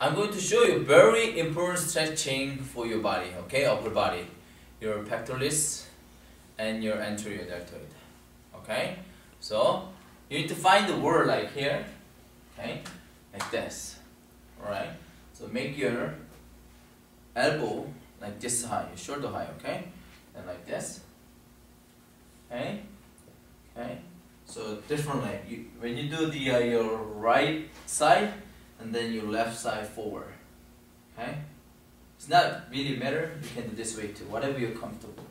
I'm going to show you very important stretching for your body, okay, upper body, your pectoralis and your anterior deltoid, okay. So you need to find the word like here, okay, like this, all right. So make your elbow like this high, shoulder high, okay, and like this, okay, okay. So differently, you, when you do the uh, your right side and then your left side forward, okay. It's not really matter. You can do this way too, whatever you're comfortable,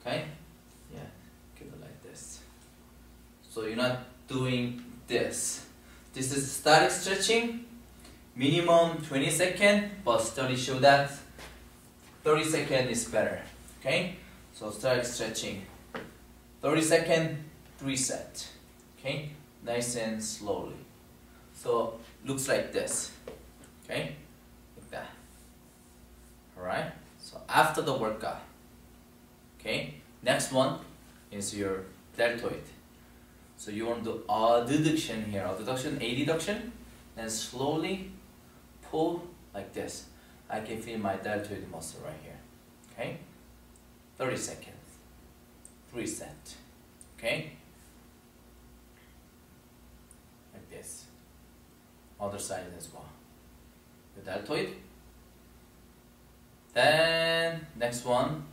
okay. Yeah, keep it like this. So you're not doing this. This is static stretching, minimum 20 second, but studies show that 30 second is better. Okay, so static stretching, 30 second, three set. Okay, nice and slowly. So looks like this. Okay, like that. All right. So after the workout. Okay, next one is your deltoid. So you want to do adduction here, adduction, adduction, then slowly pull like this. I can feel my deltoid muscle right here. Okay, 30 seconds, three set. Okay, like this. Other side as well. The deltoid. Then next one,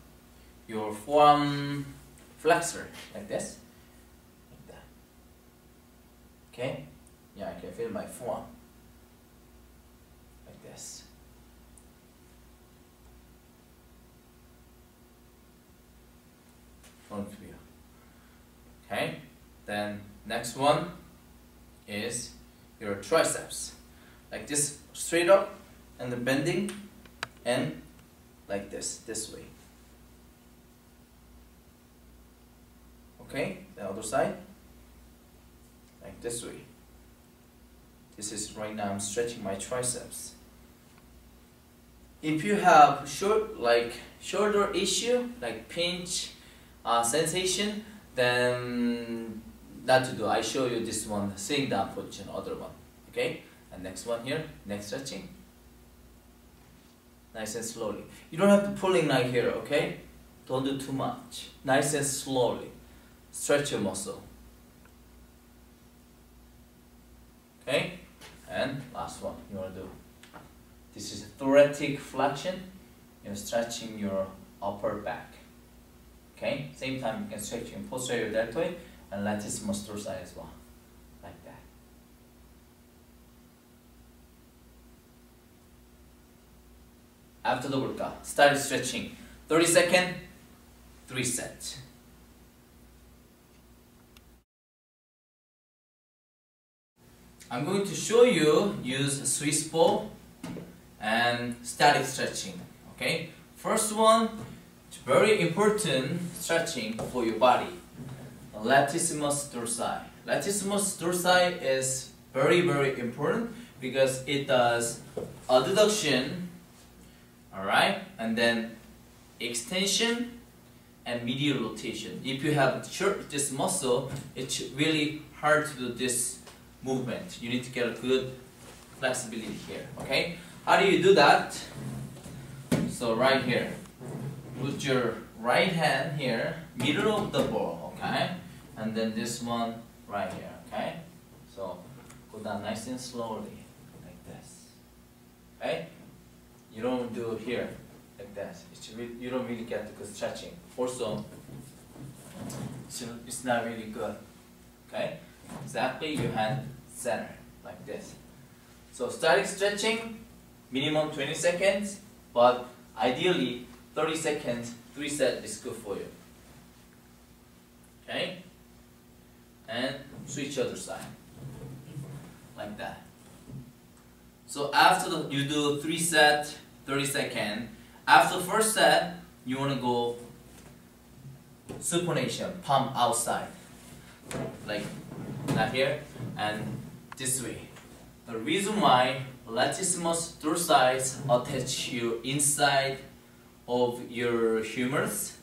your forearm flexor like this. Like that. Okay? Yeah, I can feel my forearm. Like this. Front view. Okay? Then next one is your triceps. Like this straight up and the bending and like this, this way. Okay, the other side, like this way. This is right now I'm stretching my triceps. If you have short like shoulder issue, like pinch uh, sensation, then not to do. I show you this one, sitting down position, other one. Okay, and next one here, next stretching. Nice and slowly. You don't have to pulling like here, okay? Don't do too much. Nice and slowly. Stretch your muscle. Okay? And last one you want to do. This is thoracic flexion. You're stretching your upper back. Okay? Same time you can stretch your posterior deltoid and latissimus dorsi as well. Like that. After the workout, start stretching. 30 second, 3 sets. I'm going to show you use Swiss ball and static stretching. Okay, first one, it's very important stretching for your body. Latissimus dorsi. Latissimus dorsi is very very important because it does adduction, all right, and then extension and medial rotation. If you have short this muscle, it's really hard to do this movement. You need to get a good flexibility here, okay? How do you do that? So right here, put your right hand here, middle of the ball, okay? And then this one right here, okay? So go down nice and slowly, like this, okay? You don't do here, like this. It's re you don't really get the good stretching. Also, it's, it's not really good, okay? Exactly your hand center, like this. So static stretching, minimum 20 seconds, but ideally 30 seconds, 3 sets is good for you. Okay? And switch other side. Like that. So after the, you do 3 set, 30 second, after first set, you want to go supination, palm outside. Like not here, and this way. The reason why latissimus dorsi attach you inside of your humerus,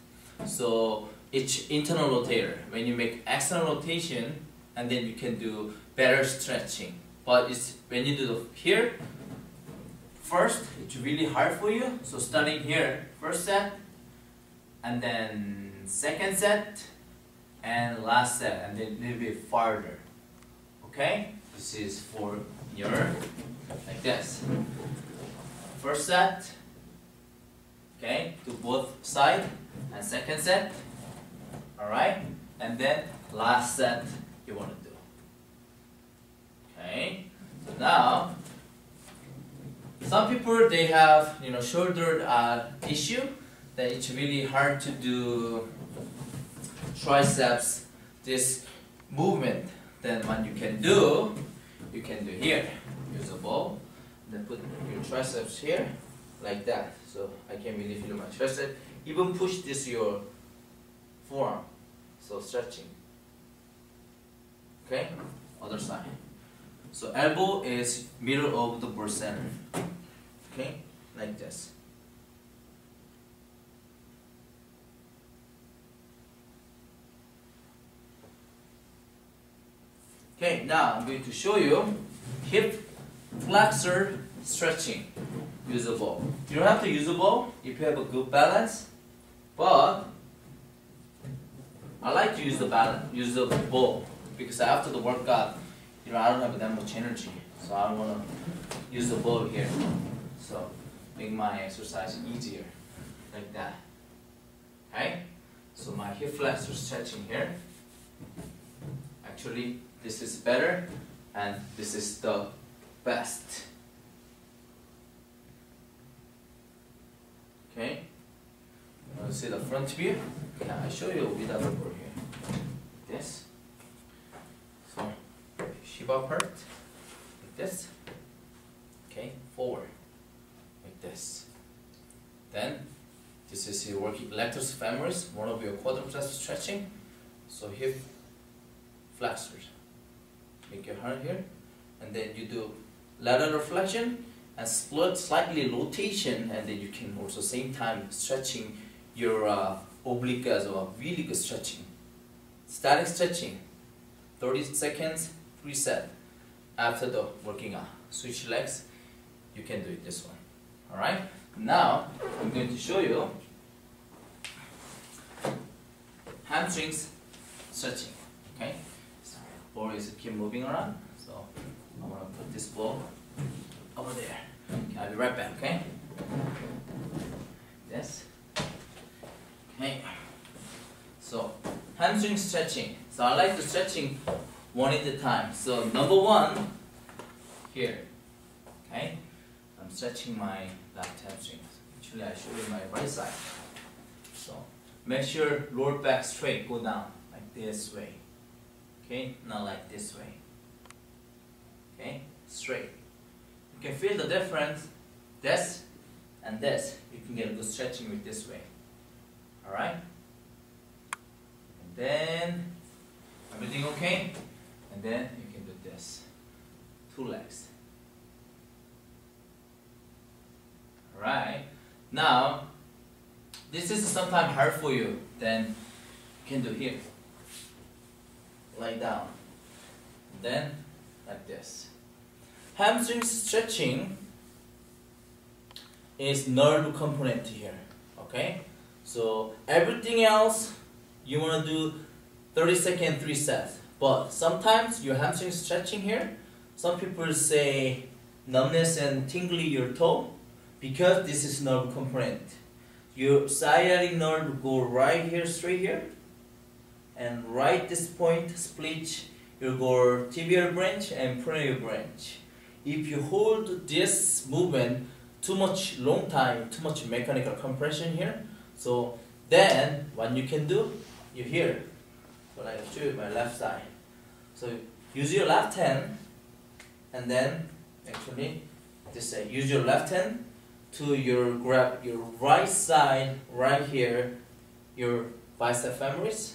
so it's internal rotator. When you make external rotation, and then you can do better stretching. But it's when you do the here, first, it's really hard for you. So starting here, first set, and then second set, and last set, and then a little bit farther. Okay? This is for your, like this. First set, okay, to both side, and second set, alright? And then last set you want to do. Okay? So now, some people they have you know shoulder uh, issue that it's really hard to do triceps this movement then what you can do you can do here use a ball then put your triceps here like that so I can really feel my tricep even push this your forearm so stretching. Okay? Other side. So elbow is middle of the center. Okay? Like this. Okay now I'm going to show you hip flexor stretching. Use a ball you don't have to use a ball if you have a good balance but I like to use the balance use the ball because after the workout you know I don't have that much energy so I want to use the ball here. So make my exercise easier like that okay so my hip flexor stretching here. Actually this is better and this is the best. Okay? Now see the front view can I show you without board here? This. So Shiva part like this. Okay forward like this. Then this is your working rectus femoris one of your quadriceps stretching. So hip flexors. Make your hand here. And then you do lateral flexion and split slightly rotation. And then you can also same time stretching your uh, oblique as well. Really good stretching. Static stretching. 30 seconds reset after the working out switch legs. You can do it this one. Alright? Now I'm going to show you hamstrings stretching. Okay? Ball is keep moving around. So I'm gonna put this ball over there. Okay, I'll be right back, okay? Yes. So hamstring stretching. So I like the stretching one at a time. So number one here. Okay? I'm stretching my left hamstring. Actually I show you my right side. So make sure lower back straight, go down like this way. Okay, not like this way. Okay, straight. You can feel the difference, this and this. You can get a good stretching with this way. Alright? And then, everything okay? And then you can do this. Two legs. Alright? Now, this is sometimes hard for you, then you can do here lie down. Then, like this. Hamstring stretching is nerve component here. Okay? So, everything else, you want to do 30 second, 3 sets. But sometimes your hamstring stretching here, some people say numbness and tingly your toe because this is nerve component. Your sciatic nerve go right here, straight here, and right this point split your go tibial branch and peroneal branch. If you hold this movement too much long time, too much mechanical compression here, so then what you can do, you hear, so I show you my left side. So use your left hand and then actually just say use your left hand to your grab your right side right here, your bicep femoris.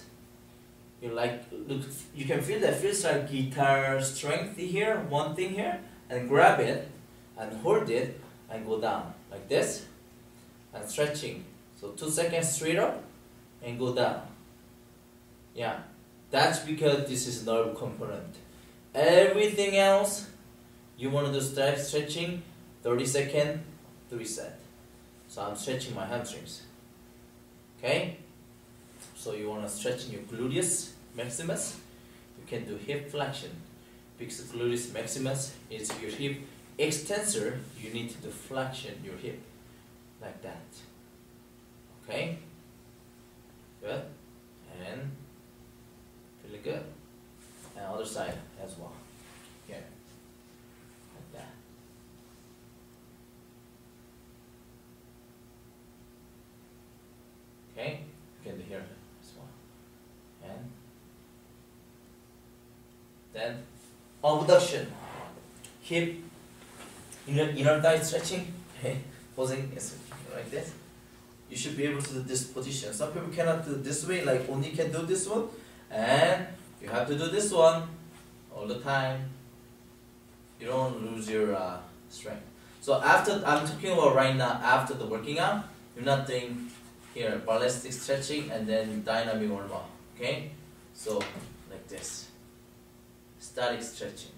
You like look you can feel that feels like guitar strength here one thing here and grab it and hold it and go down like this and stretching so two seconds straight up and go down yeah that's because this is nerve component everything else you want to do stretching 30 second, 3 set. So I'm stretching my hamstrings. Okay? So you want to stretch your gluteus maximus. You can do hip flexion. Because gluteus maximus is your hip extensor. You need to do flexion your hip like that. Okay? Good. And really good. And other side as well. Yeah. Like that. Okay? Can do here as well. And then abduction. Hip inner inner thigh stretching. Okay. Posing like this. You should be able to do this position. Some people cannot do this way, like only can do this one. And you have to do this one all the time. You don't lose your uh, strength. So after I'm talking about right now, after the working out, you're not doing here ballistic stretching and then dynamic warm up. Okay, so like this, static stretching.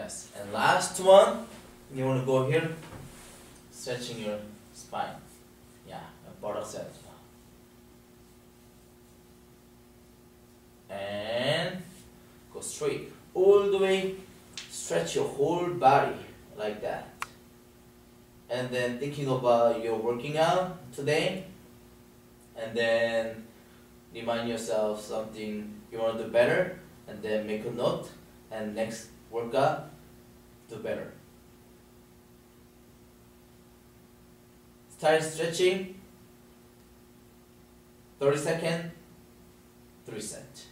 Yes, and last one, you want to go here, stretching your spine. Yeah, a buttock set. And go straight, all the way, stretch your whole body like that. And then thinking about your working out today, and then remind yourself something you want to do better, and then make a note, and next workout, do better. Start stretching. 30 second, 3 set.